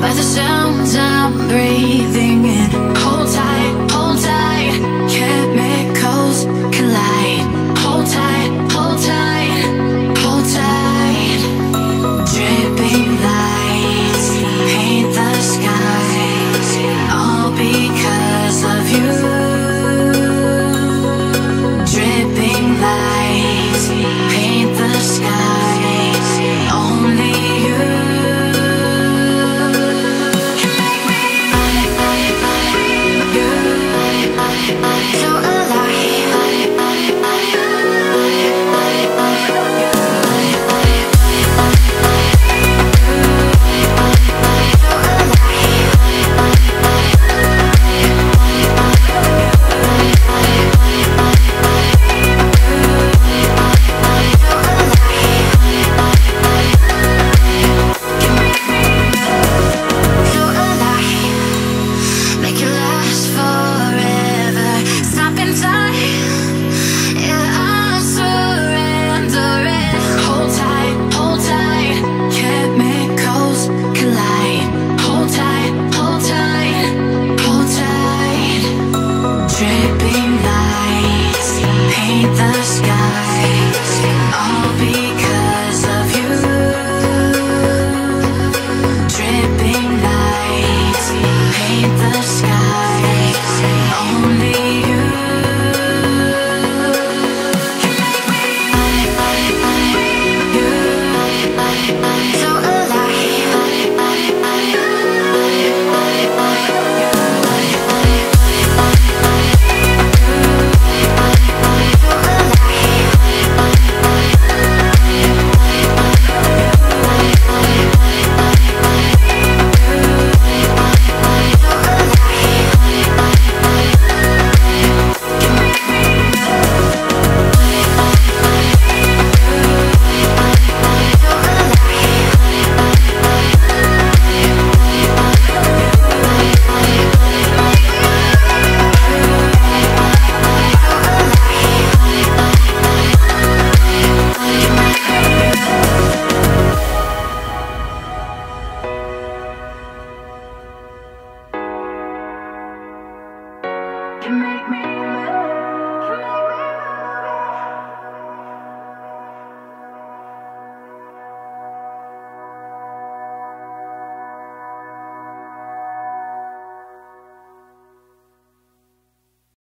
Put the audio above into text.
by the sounds I'm breathing in. Dripping lights paint the sky can make me